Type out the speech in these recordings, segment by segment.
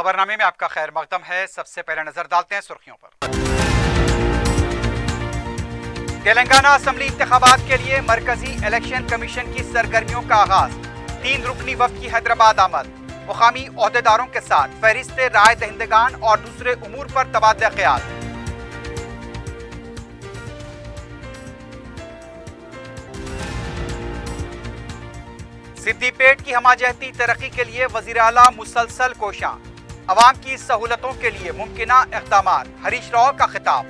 खबरनामे में आपका खैर मकदम है। सबसे पहले नज़र डालते हैं सुर्खियों पर। तेलंगाना असम्बली इंतबात के लिए मरकजी इलेक्शन कमीशन की सरगर्मियों का आगाज़। तीन रुकनी वक्त की हैदराबाद आमद। मुकामी अहदेदारों के साथ फहरिस्त राय दहिंदगान और दूसरे उमूर पर तबादला ख्याल सिद्दीपेट की हमाजहती तरक्की के लिए वज़ीर अला मुसलसल कोशा। अवाम की सहूलतों के लिए मुमकिन इकदाम हरीश राव का खिताब।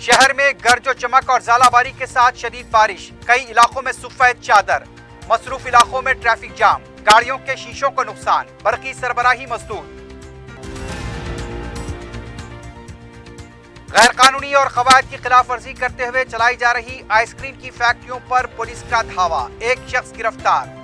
शहर में गर्ज चमक और जालाबारी के साथ शदीद बारिश, कई इलाकों में सफ़ेद चादर, मसरूफ इलाकों में ट्रैफ़िक जाम, गाड़ियों के शीशों को नुकसान, बरकी सरबराही मजदूर। गैर कानूनी और कवायद की खिलाफ वर्जी करते हुए चलाई जा रही आइसक्रीम की फैक्ट्रियों पर पुलिस का धावा, एक शख्स गिरफ़्तार।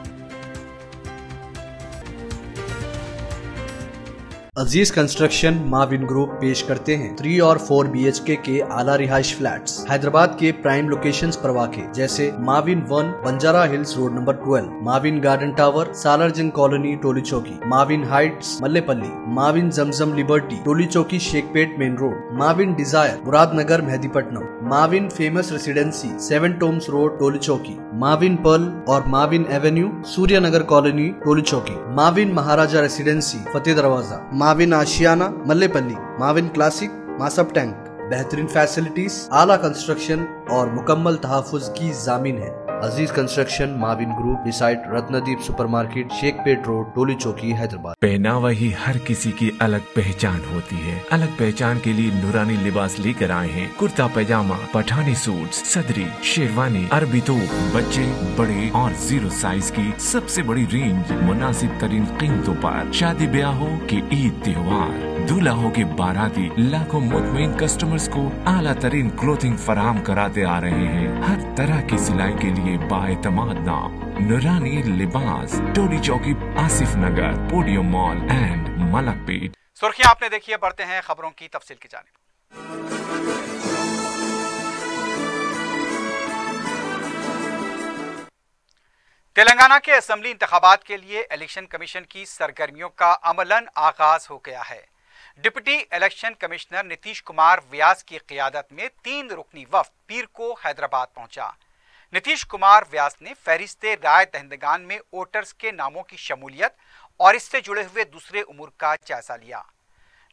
अज़ीज़ कंस्ट्रक्शन माविन ग्रुप पेश करते हैं। थ्री और फोर बी एच के के आला रिहाइश फ्लैट्स, हैदराबाद के प्राइम लोकेशंस पर वाक़, जैसे Mavin one, Banjara hills road number twelve, Mavin garden tower Salarjung colony, Toli Chowki, Mavin heights, Mallepally, Mavin Zamzam liberty, Toli Chowki, Shaikpet main road, Mavin desire, Muradnagar, Mehdipatnam, Mavin famous residency, seven tombs road, Toli Chowki, Mavin pearl और Mavin avenue, Suryanagar colony, Toli Chowki, Mavin Maharaja residency, Fateh Darwaza Mavin Ashiana, Mallepally, Mavin classic Masab tank. बेहतरीन facilities, आला construction और मुकम्मल तहफ़ की जामीन है। Aziz construction Mavin group beside Ratnadeep supermarket Shaikpet road Toli Chowki Hyderabad पहनावा ही हर किसी की अलग पहचान होती है। अलग पहचान के लिए नूरानी लिबास लेकर आए हैं। कुर्ता पैजामा, पठानी सूट सदरी, शेरवानी, अरबी तो बच्चे, बड़े और ज़ीरो साइज़ की सबसे बड़ी रेंज मुनासिब तरीन कीमतों पर शादी ब्याह हो कि ईद त्योहार। दूल्हा के बाराती, लाखों मुतमिन कस्टमर्स को आला तरीन क्लोथिंग फराम कराते आ रहे हैं। हर तरह की सिलाई के लिए बाएतमाद नाम Noorani Libas, Toli Chowki, Asif Nagar, podium mall and Malakpet. सुर्खियाँ आपने देखी है, बढ़ते हैं खबरों की तफसील की जाने तेलंगाना के असम्बली इंतबात के लिए इलेक्शन कमीशन की सरगर्मियों का अमलन आगाज़ हो गया है। Deputy election commissioner Nitish Kumar Vyas की क्यादत में तीन रुकनी वफ्त पीर को हैदराबाद पहुँचा। नीतीश कुमार व्यास ने फहरिस्त राय दहिंदगान में वोटर्स के नामों की शमूलियत और इससे जुड़े हुए दूसरे उमूर का जायजा लिया।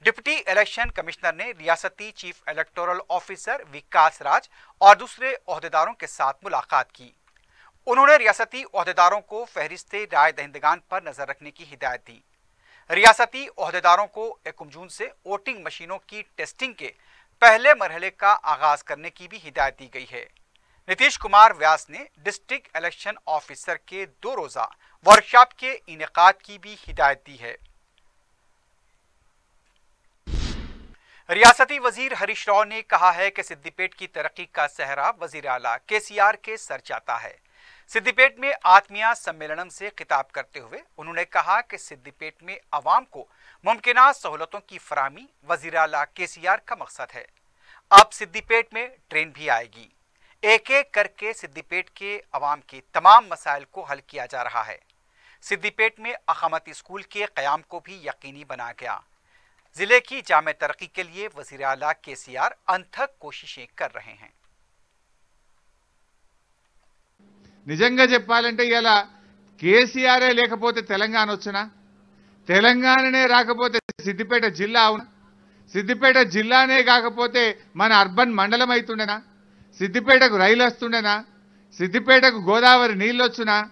डिप्टी इलेक्शन कमिश्नर ने रियासती chief electoral officer Vikas Raj और दूसरे अहदेदारों के साथ मुलाकात की। उन्होंने रियासती अहदेदारों को फहरिस्त राय दहिंदगान पर नज़र रखने की हिदायत दी। रियासती अहदेदारों को एक जून से वोटिंग मशीनों की टेस्टिंग के पहले मरहले का आगाज़ करने की भी हिदायत दी गई है। नीतीश कुमार व्यास ने डिस्ट्रिक्ट इलेक्शन ऑफिसर के दो रोजा वर्कशॉप के इनका की भी हिदायत दी है। रियासती वज़ीर हरीश राव ने कहा है कि सिद्दीपेट की तरक्की का सहरा वज़ीर आला केसीआर के सर जाता है। सिद्दीपेट में आत्मिया सम्मेलनम से खिताब करते हुए उन्होंने कहा कि सिद्दीपेट में आवाम को मुमकिन सहूलतों की फरामी वज़ीर अला के सी आर का मकसद है। अब सिद्दीपेट में ट्रेन भी आएगी। एक एक करके सिद्दीपेट के अवाम के तमाम मसाइल को हल किया जा रहा है सिद्दीपेट में अकामती स्कूल के क्याम को भी यकीनी बना गया जिले की जाम तरक्की के लिए वजीर अला के सी आर अनथक कोशिशें कर रहे हैं నిజంగా చెప్పాలంటే ఇలా కేసీఆరే లేకపోతే తెలంగాణ వచ్చినా తెలంగాణనే రాకపోతే సిద్దిపేట జిల్లా అవునా సిద్దిపేట జిల్లానే కాకపోతే మన అర్బన్ మండలం అవుతుండేనా సిద్దిపేటకు రైలు వస్తుండేనా? సిద్దిపేటకు గోదావరి నీళ్ళు వచ్చునా?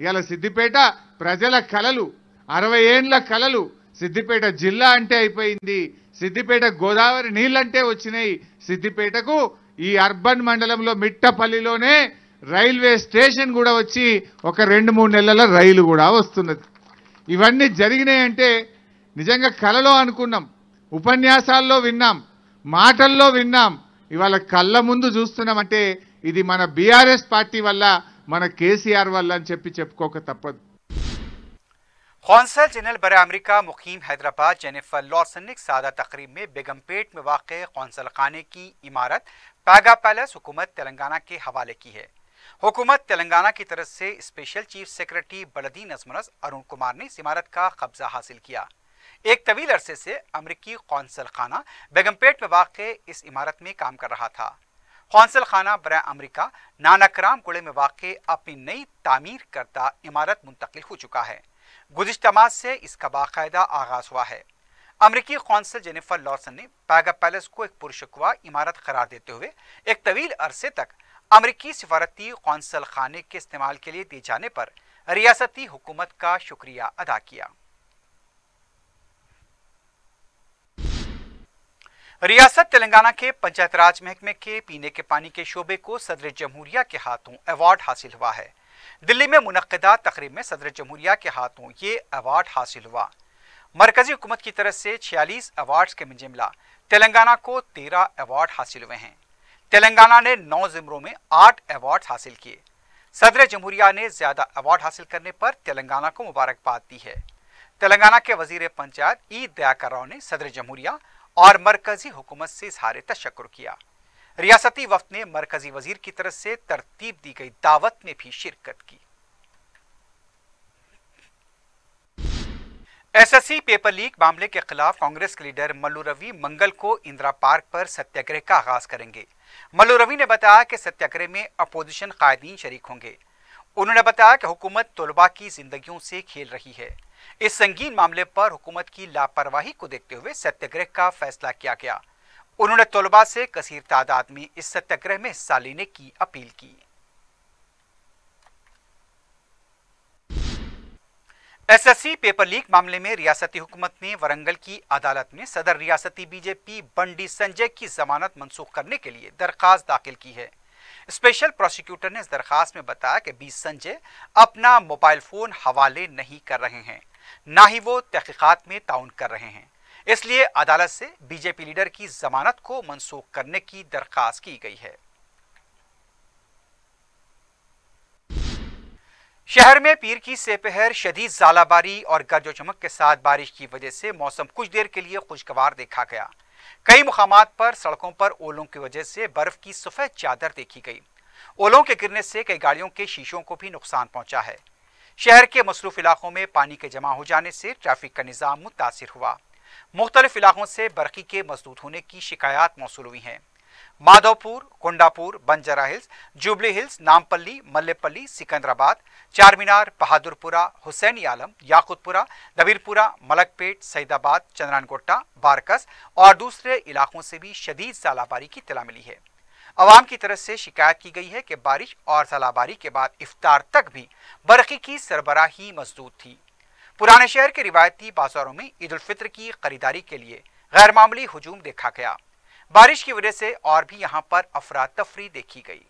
ఇలా సిద్దిపేట ప్రజల కలలు అరవై ఏండ్ల కలలు. సిద్దిపేట జిల్లా అంటే అయిపోయింది. సిద్దిపేట గోదావరి నీళ్ళంటే వచ్చినాయి. సిద్దిపేటకు ఈ అర్బన్ మండలంలో మిట్టపల్లిలోనే రైల్వే స్టేషన్ కూడా వచ్చి ఒక రెండు మూడు నెలల రైలు కూడా వస్తున్నది. ఇవన్నీ జరిగినాయంటే నిజంగా కలలో అనుకున్నాం. ఉపన్యాసాల్లో విన్నాం. మాటల్లో విన్నాం. ఇవాళ కళ్ళ ముందు చూస్తున్నామంటే ఇది మన బీఆర్ఎస్ పార్టీ వల్ల మన కేసీఆర్ వల్ల అని చెప్పి చెప్పుకోక తప్పదు कौंसल जनरल बर अमरीका मुकीम हैदराबाद जेनिफर लॉर्सन ने एक सादा तकरीब में बेगमपेट में वाक़ कौंसल खाने की इमारत पैगा पैलेस हुकूमत तेलंगाना के हवाले की है हुकूमत तेलंगाना की तरफ से स्पेशल चीफ सेक्रेटरी बलदी नजमनस अरुण कुमार ने इस इमारत का कब्जा हासिल किया एक तवील अरसे से अमरीकी कौंसल खाना बेगमपेट में वाक़ इस इमारत में काम कर रहा था। कौंसल खाना बर अमरीका नानकराम गुड़े में वाक़ अपनी नई तामीर करता इमारत मुंतकिल हो चुका है। गुजशत मास से इसका बाकायदा आगाज़ हुआ है। अमरीकी कौंसल जेनिफर लॉर्सन ने पैगा पैलेस को एक पुरशकवा इमारत करार देते हुए एक तवील अरसे तक अमरीकी सिफारती कौंसल खाने के इस्तेमाल के लिए दिए जाने पर रियासती हुकूमत का शुक्रिया अदा किया। रियासत तेलंगाना के पंचायत राज महकमे के पीने के पानी के शोबे को सदर जमहूरिया के हाथों अवार्ड हासिल हुआ है। दिल्ली में मुनदा तकरीब में सदर जमहूरिया के हाथों ये अवार्ड हासिल हुआ। मरकजी हुकूमत की तरफ़ से छियालीस अवार्ड के मिला। तेलंगाना को तेरह अवार्ड हासिल हुए हैं। तेलंगाना ने नौ जिमरों में आठ अवार्ड हासिल किए। सदर जमहूरिया ने ज़्यादा अवार्ड हासिल करने पर तेलंगाना को मुबारकबाद दी है। तेलंगाना के वज़ीर पंचायत ई दयाकर राव ने सदर जमहूरिया और मरकजी हुकूमत से इजहार तशक्र किया। रियासती वफद ने मरकजी वज़ीर की तरफ़ से तरतीब दी गई दावत में भी शिरकत की। एसएससी पेपर लीक मामले के खिलाफ कांग्रेस के लीडर मल्लू रवि मंगल को इंदिरा पार्क पर सत्याग्रह का आगाज़ करेंगे। मल्लू रवि ने बताया कि सत्याग्रह में अपोजिशन कायदीन शरीक होंगे। उन्होंने बताया कि हुकूमत तलबा की जिंदगियों से खेल रही है। इस संगीन मामले पर हुकूमत की लापरवाही को देखते हुए सत्याग्रह का फैसला किया गया। उन्होंने तलबा से कसीर तादाद में इस सत्याग्रह में हिस्सा लेने की अपील की। एसएससी पेपर लीक मामले में रियासती हुकूमत ने वरंगल की अदालत में सदर रियासती बीजेपी बंडी संजय की जमानत मंसूख करने के लिए दरखास्त दाखिल की है। स्पेशल प्रोसिक्यूटर ने इस दरखास्त में बताया कि बी संजय अपना मोबाइल फ़ोन हवाले नहीं कर रहे हैं। ना ही वो तहकीकात में ताउन कर रहे हैं। इसलिए अदालत से बीजेपी लीडर की जमानत को मनसूख करने की दरखास्त की गई है। शहर में पीर की सेपहर, शदीद जालाबारी और गर्जो चमक के साथ बारिश की वजह से मौसम कुछ देर के लिए खुशगवार देखा गया। कई मुकाम पर सड़कों पर ओलों की वजह से बर्फ़ की सफ़ेद चादर देखी गई। ओलों के गिरने से कई गाड़ियों के शीशों को भी नुकसान पहुँचा है। शहर के मसरूफ इलाकों में पानी के जमा हो जाने से ट्रैफ़िक का निज़ाम मुतासर हुआ। मुख्तलिफ़ इलाकों से बरकी के मजदूद होने की शिकायत मौसू हुई हैं। Madhavpur, Kondapur, Banjara hills, Jubilee hills, Nampally, Mallepally, Secunderabad, Charminar, Bahadurpura, Husaini Alam, Yakutpura Dabeerpura Malakpet, Saidabad Chandrayangutta Barkas और दूसरे इलाकों से भी शदीद सालाबारी की तला मिली है। अवाम की तरफ़ से शिकायत की गई है कि बारिश और सलाबारी के बाद इफ्तार तक भी बरखी की सरबराही मजदूद थी। पुराने शहर के रिवायती बाजारों में ईद फित्र की खरीदारी के लिए गैर मामूली हजूम देखा गया। बारिश की वजह से और भी यहाँ पर अफरा तफरी देखी गई।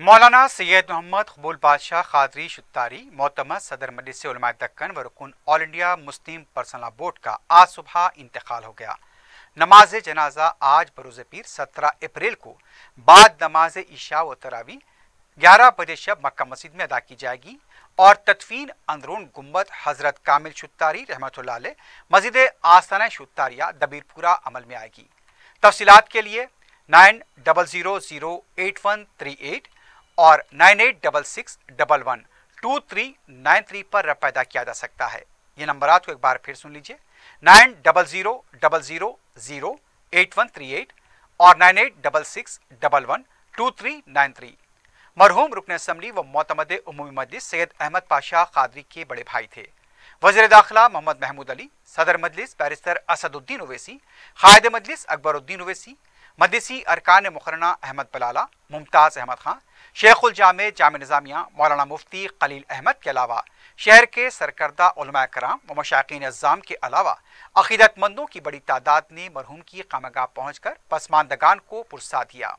मौलाना सैयद मोहम्मद कबूल बादशाह खादरी शुतारी मोतमद सदर मजलिस दक्कन व रुकन all India Muslim personal board का आज सुबह इंतकाल हो गया। नमाज़ जनाजा आज बरोज़ पीर सत्रह अप्रैल को बाद नमाज़ ईशा व तरावी ग्यारह बजे शब मक्का मस्जिद में अदा की जाएगी और तदफीन अंदरून गुंबद हज़रत कामिल शुतारी रहमत मस्जिद आस्थाना शुतारिया दबीरपुरा अमल में आएगी। तफसीत के लिए nine double zero zero eight one three eight और nine eight double six double one two three nine three पर पैदा किया जा सकता है। ये नंबर को एक बार फिर सुन लीजिए। Nine double zero double zero zero eight one three eight और nine eight double six double one two three nine three. मरहूम रुकन असम्बली व मोतमद उमूमी मजलिस सैयद अहमद पाशाह कादरी के बड़े भाई थे। वज़ीर दाखिला मोहम्मद महमूद अली, सदर मजलिस बैरिस्टर असदुद्दीन ओवैसी कायद मजलिस अकबरुद्दीन ओवैसी मदसी अरकान मुखरना अहमद बलाला, मुमताज़ अहमद खान शेखुल जाम जाम निज़ामिया, मौलाना मुफ्ती खलील अहमद के अलावा, शहर के सरकर्दा कराम व मशाकिन अज़ाम के अलावा, अकीदतमंदों की बड़ी तादाद ने मरहूम की खामगाह पहुँच कर पसमानदगान को पुरसा दिया।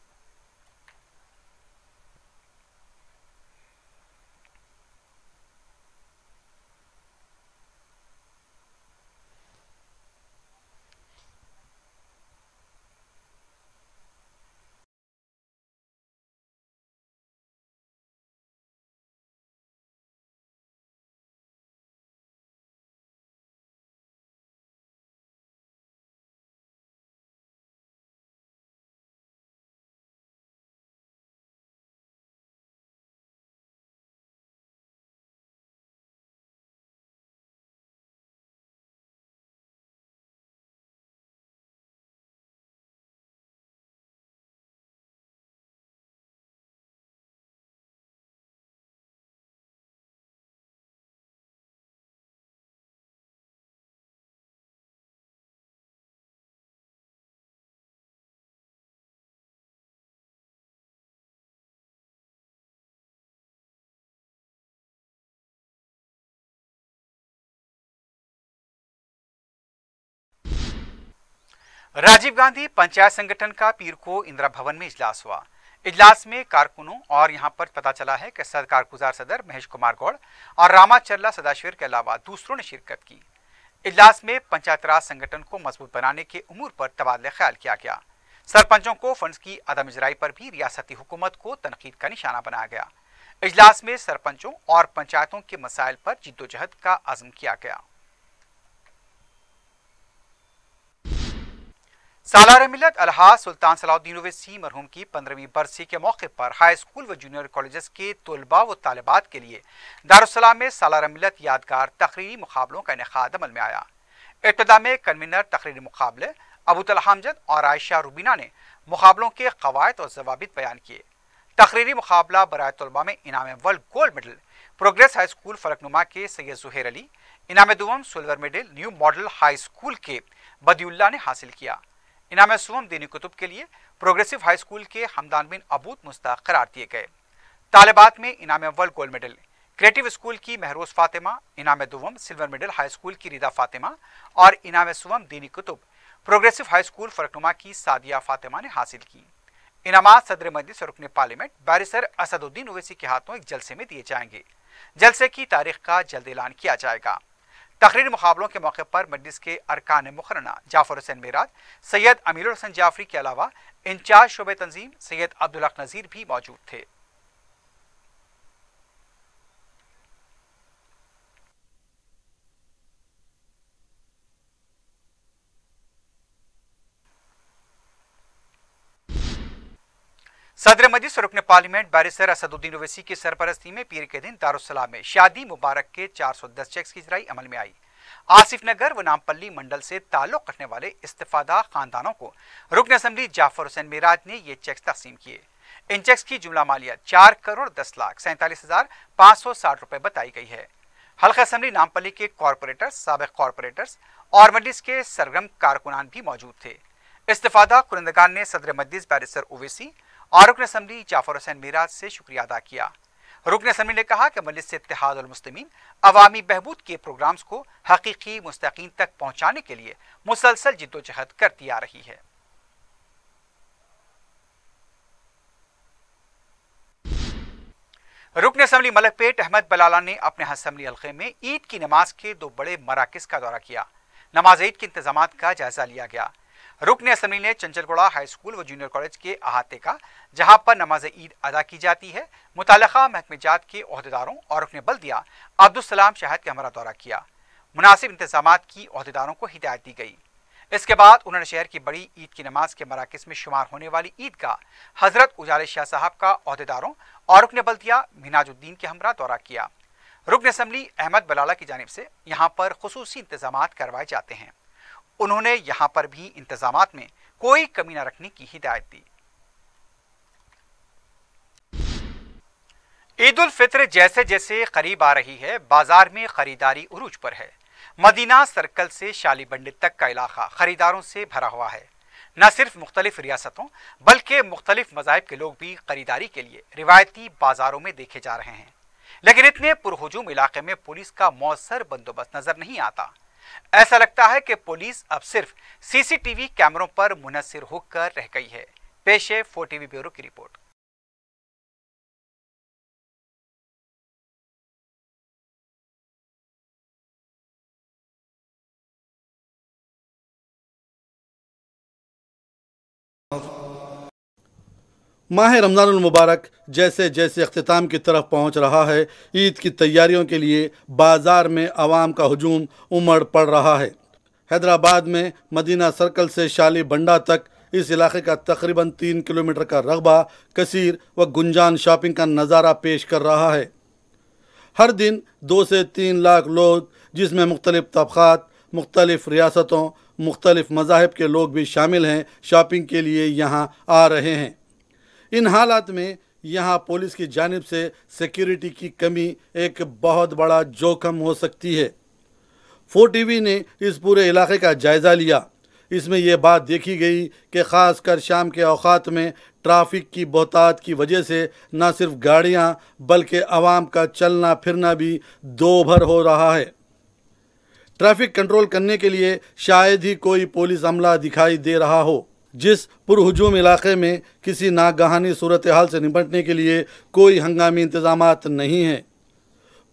राजीव गांधी पंचायत संगठन का पीर को इंदिरा भवन में इजलास हुआ। इजलास में कारकुनों और यहाँ पर पता चला है कि सरकार गुजार सदर महेश कुमार गौड़ और रामा चल्ला सदाशिवर के अलावा दूसरों ने शिरकत की। इजलास में पंचायत राज संगठन को मज़बूत बनाने के उमूर पर तबादला ख्याल किया गया। सरपंचों को फंड्स की अदम इजराई पर भी रियासती हुकूमत को तनकीद का निशाना बनाया गया। इजलास में सरपंचों और पंचायतों के मसाइल पर जिद्दोजहद का आज़म किया गया। सालार मिलत अलहाज सुल्तान सलाउद्दीन ओवैसी मरहूम की पंद्रहवीं बरसी के मौके पर हाई स्कूल व जूनियर कॉलेजेस के तलबा व तालिबात के लिए दारुसलाम में सालार मिलत यादगार तकरीरी मुकाबलों का इनका अमल में आया। इब्तदा में कन्वीनर तकरीरी मुकाबले अबू तलहामजद और आयशा रुबीना ने मुकाबलों के कवायद और जवाबित बयान किए। तकरीरी मुकाबला बरए तलबा में इनाम world gold medal, progress high school Falaknuma के सैयद जुहेर अली, इनाम दुवम silver medal new model high school के बदियुल्ला ने हासिल किया। इनाम सुवम दीनी कुतुब के लिए प्रोग्रेसिव हाई स्कूल के हमदान बिन अबूत मुस्ताक करार दिए गए। तालिबात में इनाम अव्वल गोल्ड मेडल, क्रिएटिव स्कूल की महरोज फातिमा, इनाम दुवम सिल्वर मेडल हाई स्कूल की रिदा फातिमा और इनाम सुवम दीनी कुतुब, प्रोग्रेसिव हाई स्कूल फरकनुमा की सादिया फातिमा ने हासिल की। इनामात सदर मजलिस और रुकन पार्लियामेंट बैरिसर असदुद्दीन ओवैसी के हाथों एक जलसे में दिए जाएँगे। जलसे की तारीख का जल्द ऐलान किया जाएगा। तकरीर मुकाबलों के मौके पर मजलिस के अरकान मुखरना, जाफ़र हुसैन मेराज, सैयद अमीर हसन जाफरी के अलावा इंचार्ज शुब तंजीम, सैयद अब्दुल्ला नज़ीर भी मौजूद थे। सदर मजिस रुकन पार्लियामेंट बैरिसर असदुद्दीन ओवैसी की सरपरस्ती में पीर के दिन दारुसलाम में शादी मुबारक के 410 चेक्स की इजराई अमल में आई। आसिफ नगर व नामपल्ली मंडल से ताल्लुक रखने वाले इस्तीफादा खानदानों को रुकन असम्बली जाफ़र हुसैन मिराज ने ये चेक्स तकसीम किए। इन चेक्स की जुमला मालियत चार करोड़ दस लाख सैंतालीस हज़ार पाँच सौ साठ रुपए बताई गई है। हल्का असम्बली नामपल्ली के कॉरपोरेटर्स, सबक कॉरपोरेटर्स और मजलिस के सरगर्म कारकुनान भी मौजूद थे। इस्तीफादा कुरंदगान ने सदर मजलिस बैरिसर ओवैसी और रुकन असम्बली जाफ़र हुसैन मीराज से शुक्रिया अदा किया। रुकन असम्बली ने कहा कि मजलिस इतिहाद मुस्लिमीन अवामी बहबूद के प्रोग्राम्स को हकीकी मुस्तकीन तक पहुँचाने के लिए मुसलसल जिद्दोजहद करती आ रही है। रुकन असम्बली मलकपेट अहमद बलाला ने अपने असम्बली हल्के में ईद की नमाज़ के दो बड़े मराकज का दौरा किया। नमाज़ ईद के इंतज़ाम का जायजा लिया गया। रुकन असम्बली ने चंचलगुड़ा हाई स्कूल व जूनियर कॉलेज के अहाते का, जहाँ पर नमाज़ ईद अदा की जाती है मुतल महकमेजात के अहदेदारों और रुकन बल्दिया अब्दुलसलाम शहद का हमारा दौरा किया। मुनासिब इंतज़ाम की अहदेदारों को हिदायत दी गई। इसके बाद उन्होंने शहर की बड़ी ईद की नमाज़ के मराकज में शुमार होने वाली ईद का हज़रत उजाले शाह साहब का अहदेदारों और रुकन बल्दिया मिनाजुद्दीन के हमरा दौरा किया। रुकन असम्बली अहमद बलाला की जानब से यहाँ पर खसूसी इंतज़ाम करवाए जाते हैं। उन्होंने यहाँ पर भी इंतज़ाम में कोई कमी न रखने की हिदायत दी। ईद उल फित्र जैसे जैसे करीब आ रही है, बाज़ार में खरीदारी उरूज पर है। मदीना सर्कल से शाली बंडित तक का इलाका खरीदारों से भरा हुआ है। न सिर्फ़ मुख्तलिफ़ रियासतों, बल्कि मुख्तलिफ़ मजाहब के लोग भी खरीदारी के लिए रिवायती बाजारों में देखे जा रहे हैं। लेकिन इतने पुरहजूम इलाके में पुलिस का मौसर बंदोबस्त नज़र नहीं आता। ऐसा लगता है कि पुलिस अब सिर्फ़ सीसीटीवी कैमरों पर मुनसर होकर रह गई है। पेश फोर टीवी ब्यूरो की रिपोर्ट। माह रमज़ान मुबारक जैसे जैसे अख्ताम की तरफ़ पहुँच रहा है, ईद की तैयारियों के लिए बाज़ार में आवाम का हजूम उमड़ पड़ रहा है। हैदराबाद में मदीना सर्कल से शाली बंडा तक इस इलाके का तकरीबन तीन किलोमीटर का रकबा कसीर व गुंजान शॉपिंग का नज़ारा पेश कर रहा है। हर दिन दो से तीन लाख लोग, जिसमें मुख्तलिफ़ तबक़ात, मुख्तलिफ़ रियासतों, मुख्तलिफ़ मजाहब के लोग भी शामिल हैं, शॉपिंग के लिए यहाँ आ रहे हैं। इन हालात में यहाँ पुलिस की जानब से सिक्योरिटी की कमी एक बहुत बड़ा जोखम हो सकती है। फोर टीवी ने इस पूरे इलाके का जायज़ा लिया। इसमें यह बात देखी गई कि ख़ास कर शाम के अवकात में ट्रैफ़िक की बहुतात की वजह से न सिर्फ़ गाड़ियाँ, बल्कि आवाम का चलना फिरना भी दो भर हो रहा है। ट्रैफ़िक कंट्रोल करने के लिए शायद ही कोई पुलिस अमला दिखाई दे रहा हो। जिस पुरहजूम इलाके में किसी नागहानी सूरत हाल से निपटने के लिए कोई हंगामी इंतज़ाम नहीं हैं।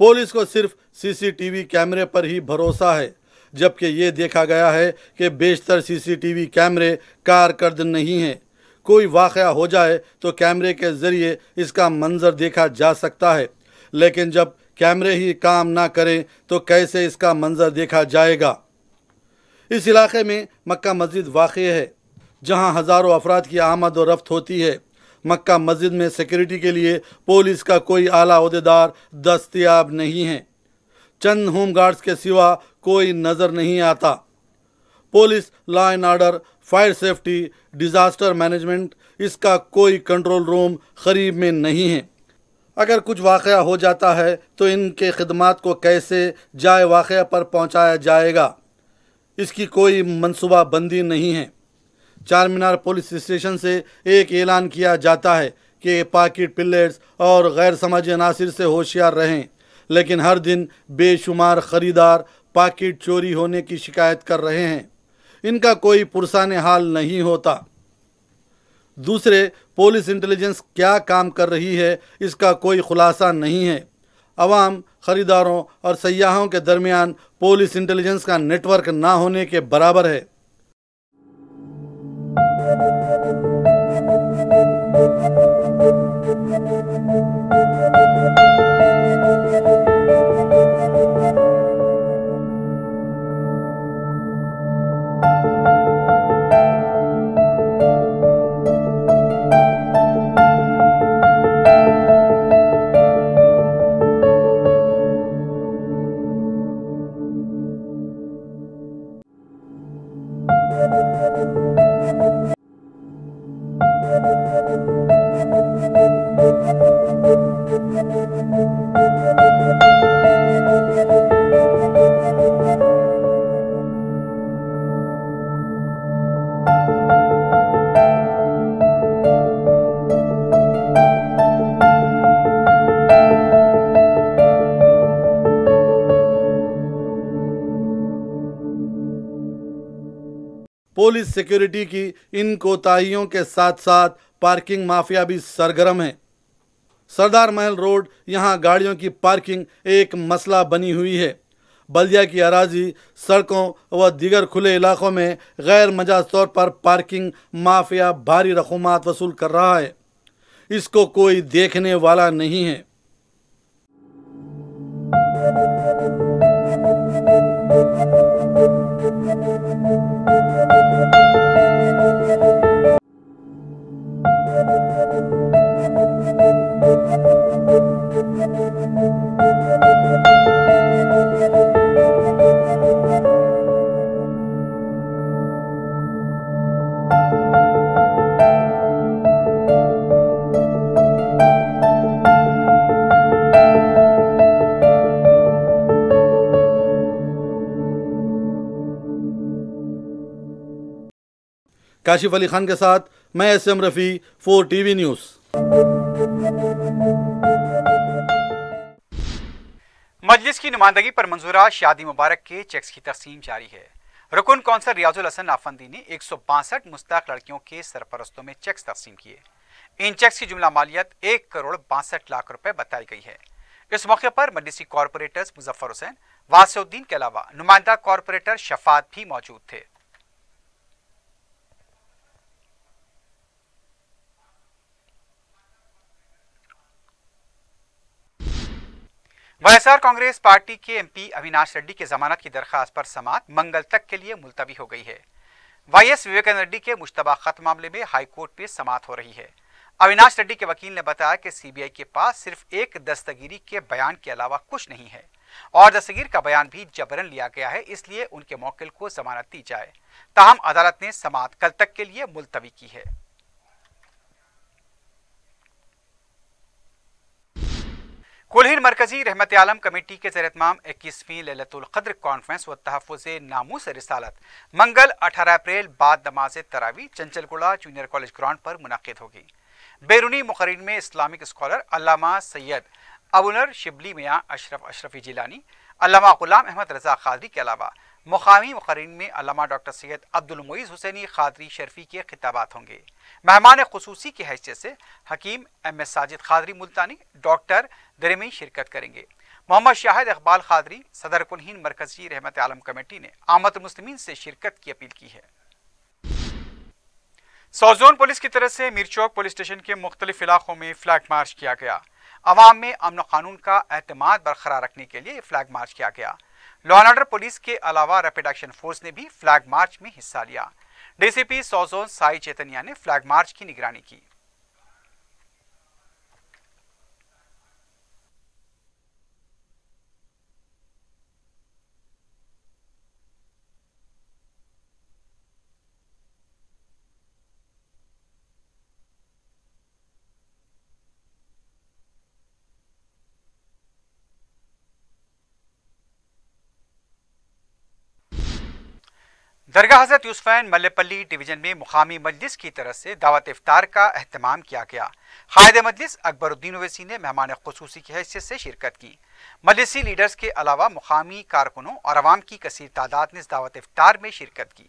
पुलिस को सिर्फ़ सीसीटीवी कैमरे पर ही भरोसा है, जबकि ये देखा गया है कि बेशतर सीसीटीवी कैमरे कारकर्द नहीं हैं। कोई वाक़ हो जाए तो कैमरे के ज़रिए इसका मंज़र देखा जा सकता है, लेकिन जब कैमरे ही काम ना करें तो कैसे इसका मंज़र देखा जाएगा? इस इलाके में मक्का मस्जिद वाक़ है। जहाँ हज़ारों अफराद की आमद और रफ्त होती है। मक्का मस्जिद में सिक्योरिटी के लिए पुलिस का कोई आला अहदेदार दस्तियाब नहीं है। चंद होम गार्ड्स के सिवा कोई नज़र नहीं आता। Police law and order fire safety disaster management इसका कोई कंट्रोल रूम करीब में नहीं है। अगर कुछ वाक़ हो जाता है तो इनके खदमात को कैसे जाए वाक़ पर पहुँचाया जाएगा? इसकी कोई मनसूबा बंदी नहीं है। चार मीनार पुलिस स्टेशन से एक ऐलान किया जाता है कि पाकिट पिल्लेट्स और गैर समाजी अनासर से होशियार रहें। लेकिन हर दिन बेशुमार ख़रीदार पाकिट चोरी होने की शिकायत कर रहे हैं। इनका कोई पुरसान हाल नहीं होता। दूसरे, पुलिस इंटेलिजेंस क्या काम कर रही है, इसका कोई खुलासा नहीं है। अवाम, ख़रीदारों और सयाहों के दरमियान पुलिस इंटेलिजेंस का नेटवर्क ना होने के बराबर है। Thank you. Thank you. Police security की इन कोताहियों के साथ साथ पार्किंग माफिया भी सरगर्म है। सरदार महल रोड, यहाँ गाड़ियों की पार्किंग एक मसला बनी हुई है। बल्दिया की अराजी, सड़कों व दीगर खुले इलाकों में गैर मजाज तौर पर पार्किंग माफिया भारी रकूमात वसूल कर रहा है। इसको कोई देखने वाला नहीं है। काशिफ अली खान के साथ, मैं S M Rafi, four TV news. Majlis की नुमाइंदगी पर मंजूरा, शादी मुबारक के चेक्स की तकसीम जारी है। रुकन कौंसल रियाजुल हसन आफंदी ने एक सौ बासठ मुस्ताक लड़कियों के सरपरस्तों में चेक्स तकसीम किए। इन चेक्स की जुमला मालियत एक करोड़ बासठ लाख रुपए बताई गई है। इस मौके पर मजलिसी कॉरपोरेटर्स मुजफ्फर हुसैन वासुद्दीन के अलावा नुमाइंदा कॉरपोरेटर शफात भी मौजूद थे। वाईएसआर कांग्रेस पार्टी के एमपी अविनाश रेड्डी के जमानत की दरखास्त पर समात मंगल तक के लिए मुलतवी हो गई है। वाईएस विवेकानंद रेड्डी के मुश्तबा खत मामले में हाईकोर्ट में समात हो रही है। अविनाश रेड्डी के वकील ने बताया कि सीबीआई के पास सिर्फ़ एक दस्तगिरी के बयान के अलावा कुछ नहीं है और दस्तगीर का बयान भी जबरन लिया गया है, इसलिए उनके मौकिल को जमानत दी जाए। ताहम अदालत ने समात कल तक के लिए मुलतवी की है। कुलहिन मरकजी रहमत आलम कमेटी के जर तमाम इक्कीसवीं ललतुल्क़द्र कॉन्फ्रेंस व तहफ़ नामूस रिसालत। मंगल अठारह अप्रैल बाद नमाज़ तरावी चंचलगुड़ा जूनियर कॉलेज ग्राउंड पर मुनद होगी बैरूनी मुखरिन में इस्लामिक स्कॉलर अलामा सैयद अबुलर शिबली मियाँ अशरफ अशरफी जीलानी अलामा गुलाम अहमद रजा खादरी के अलावा मुकामी मुखरिन में अल्लामा डॉक्टर सैयद अब्दुल हुसैनी खादरी शर्फी के खिताबात होंगे। मेहमान खसूसी की हैसियत से हकीम M S Sajid Qadri Multani, doctor दरमी शिरकत करेंगे। मोहम्मद शाहिद इकबाल खादरी, सदर कुनहीन मरकजी रहमत आलम कमेटी ने आमद मुस्लिमीन से शिरकत की अपील की है। सौजोन पुलिस की तरफ़ से मीरचौक पुलिस स्टेशन के मुख्तलिफ़ इलाकों में फ्लैग मार्च किया गया। आवाम में अमन कानून का एतमाद बरकरार रखने के लिए फ्लैग मार्च किया गया। लॉ एंड ऑर्डर पुलिस के अलावा रैपिड एक्शन फोर्स ने भी फ्लैग मार्च में हिस्सा लिया। डीसीपी सौजोन साई चैतन्या ने फ्लैग मार्च की निगरानी की। दरगाह हज़रत यूसफैन मल्लेपल्ली डिवीज़न में मुकामी मजलिस की तरफ़ से दावत इफ्तार का अहतमाम किया गया। कायद मजलिस अकबरुद्दीन अवैसी ने मेहमान खसूसी की हैसियत से शिरकत की। मजलिसी लीडर्स के अलावा मुकामी कारकुनों और अवाम की कसर तादाद ने इस दावत इफ्तार में शिरकत की।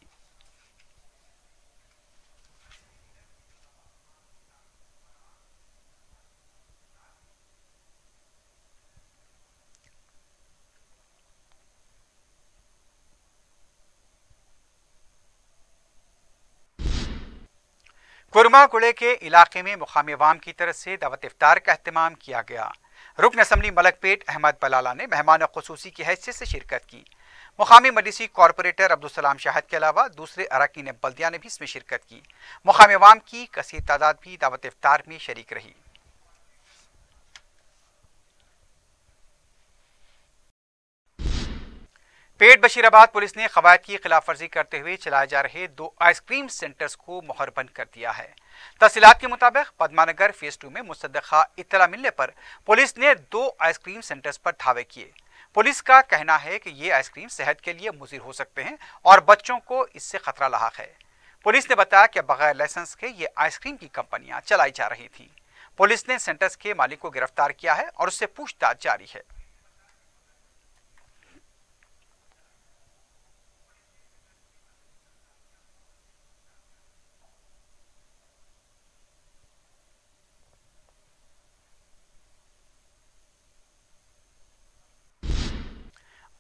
कुरमा कुड़े के इलाके में मुकामी अवाम की तरफ़ से दावत इफ्तार का अहतमाम किया गया। रुकन असम्बली मलकपेट अहमद बलाला ने मेहमान खसूसी की हैसियत से शिरकत की। मुकामी मलिसी कॉरपोरेटर अब्दुलसलाम शाहद के अलावा दूसरे अरकान बल्दिया ने भी इसमें शिरकत की। मुकामी अवाम की कसी तादाद भी दावत इफ्तार में शरीक रही। पेट बशीराबाद पुलिस ने कवायद की खिलाफ वर्जी करते हुए चलाए जा रहे दो आइसक्रीम सेंटर्स को मोहरबंद कर दिया है। तहसीलात के मुताबिक पदमानगर फ़ेज़ टू में मुसदा इतला मिलने पर पुलिस ने दो आइसक्रीम सेंटर्स पर धावे किए। पुलिस का कहना है कि ये आइसक्रीम सेहत के लिए मुजिर हो सकते हैं और बच्चों को इससे खतरा लाक है। पुलिस ने बताया कि बगैर लाइसेंस के ये आइसक्रीम की कंपनियाँ चलाई जा रही थी। पुलिस ने सेंटर्स के मालिक को गिरफ़्तार किया है और उससे पूछताछ जारी है।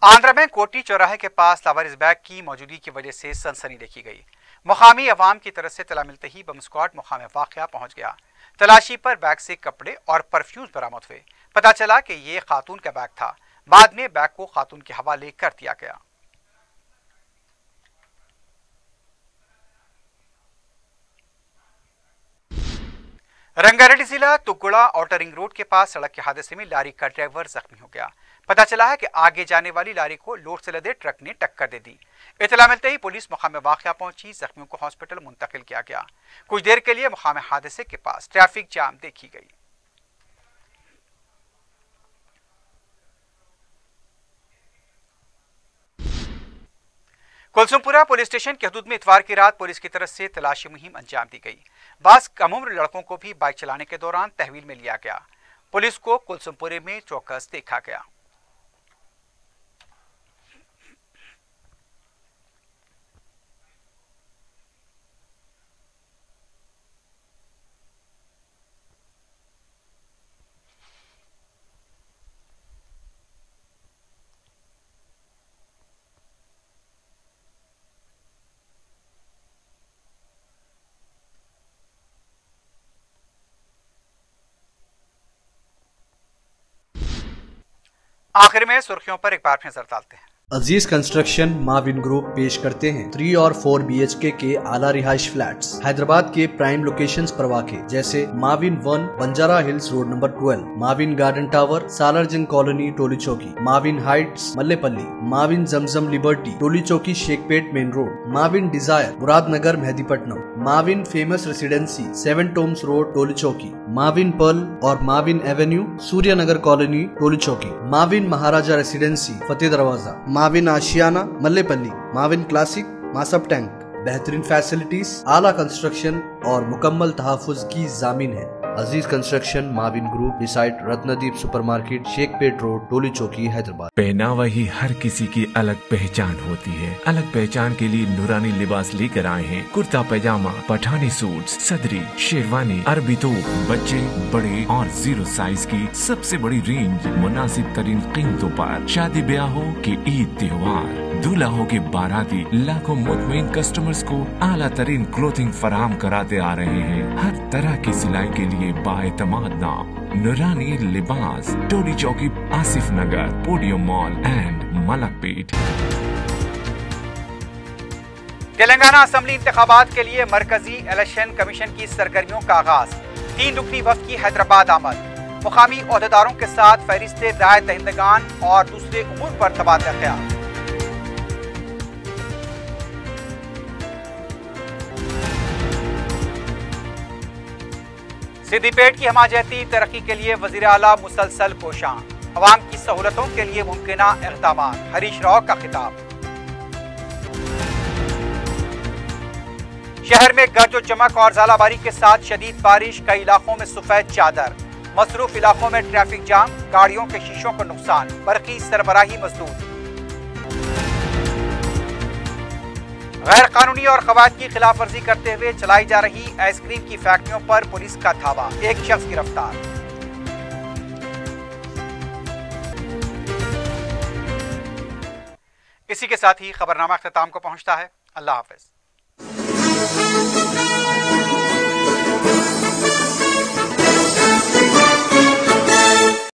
आंध्र में कोटी चौराहे के पास लावारिस बैग की मौजूदगी की वजह से सनसनी देखी गई। मुकामी अवाम की तरफ़ से तला मिलते ही बम स्क्वाड मुकाम वाक़ पहुँच गया। तलाशी पर बैग से कपड़े और परफ्यूम्स बरामद हुए। पता चला कि ये खातून का बैग था। बाद में बैग को खातून के हवाले कर दिया गया। रंगारेड्डी जिला तुगुड़ा आउटर रिंग रोड के पास सड़क के हादसे में लारी का ड्राइवर जख्मी हो गया। पता चला है कि आगे जाने वाली लारी को लोड से लदे ट्रक ने टक्कर दे दी। इतला मिलते ही पुलिस मुकाम वाक़ पहुँची, जख्मियों को हॉस्पिटल मुंतकिल किया गया। कुछ देर के लिए मुकाम हादसे के पास ट्रैफ़िक जाम देखी गई। कुलसुमपुरा पुलिस स्टेशन के हदूद में इतवार की रात पुलिस की तरफ़ से तलाशी मुहिम अंजाम दी गई। बास कम उम्र लड़कों को भी बाइक चलाने के दौरान तहवील में लिया गया। पुलिस को कुलसुमपुरे में चौकस देखा गया। आखिर में सुर्खियों पर एक बार फिर नज़र डालते हैं। अज़ीज़ कंस्ट्रक्शन माविन ग्रुप पेश करते हैं। थ्री और फोर बी एच के के आला रिहाइश फ्लैट्स। हैदराबाद के प्राइम लोकेशंस पर वाक़, जैसे Mavin one, Banjara hills road number twelve Mavin garden tower Salarjung colony, Toli Chowki, Mavin heights, Mallepally, Mavin Zamzam liberty, Toli Chowki, Shaikpet main road, Mavin desire, Muradnagar, Mehdipatnam. Mavin famous residency, seven tombs road Toli Chowki Mavin pearl और Mavin Avenue सूर्य नगर colony Toli Chowki Mauvin Maharaja residency, Fateh Darwaza. Mavin Ashiana, Mallepally. Mavin classic Masab tank. बेहतरीन facilities, आला construction और मुकम्मल तहफ़ुज की जामिन है। Aziz construction, Mavin group, decide, Ratnadeep supermarket Shaikpet road, Toli Chowki, Hyderabad. पहनावा ही हर किसी की अलग पहचान होती है। अलग पहचान के लिए नूरानी लिबास लेकर आए हैं। कुर्ता पैजामा, पठानी सूट सदरी, शेरवानी, अरबी तो बच्चे, बड़े और ज़ीरो साइज़ की सबसे बड़ी रेंज, मुनासिब तरीन कीमतों पर। शादी ब्याह हो कि ईद त्योहार। दूल्हा के बाराती, लाखों मुतमिन कस्टमर्स को आला तरीन क्लोथिंग फराम कराते आ रहे हैं। हर तरह की सिलाई के लिए बाएतमाद नाम, Noorani Libas, Toli Chowki, Asif Nagar, podium mall and Malakpet Telangana assembly इंतबात के लिए मरकजी इलेक्शन कमीशन की सरगर्मियों का आगाज़। तीन रुकनी वक्त की हैदराबाद आमद। मुकामी अहदेदारों के साथ फहरिस्त राय दहिंदगान और दूसरे उमूर पर तबादला ख्याल सिद्दीपेट की हमाजती तरक्की के लिए वज़ीर अला मुसलसल कोशां अवाम की सहूलतों के लिए मुमकिन इकदाम हरीश राव का खिताब। शहर में गर्ज चमक और झालाबारी के साथ शदीद बारिश, कई इलाकों में सफ़ेद चादर, मसरूफ इलाकों में ट्रैफ़िक जाम, गाड़ियों के शीशों को नुकसान बरकी सरबराही मजदूर। गैर कानूनी और कवायद की खिलाफ वर्जी करते हुए चलाई जा रही आइसक्रीम की फैक्ट्रियों पर पुलिस का धावा एक शख्स गिरफ़्तार। इसी के साथ ही खबरनामा अख्ताम को पहुँचता है। अल्लाह हाफिज।